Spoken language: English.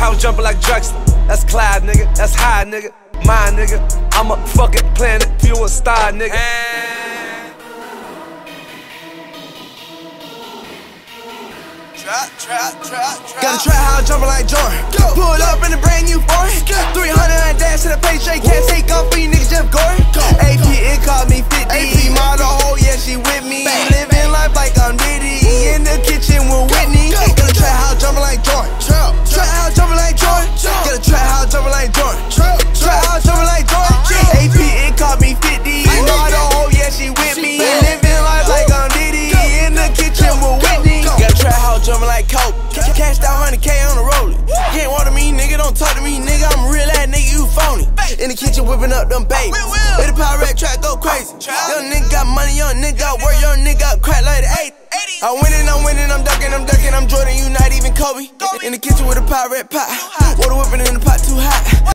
house jumping like Drexler. That's Clyde, nigga. That's high, nigga. My nigga. I'm a fucking planet, you a star, nigga. Trap, trap, trap, trap. Got a trap house jumping like Jordan. Pull In the kitchen whipping up them babies. Let the pirate track go crazy. Young nigga got money, young nigga got work, young nigga got crack like the 80. I'm winning, I'm winning, I'm ducking, I'm ducking, I'm Jordan, you not even Kobe. In the kitchen with a Pyrex pot. Water whipping.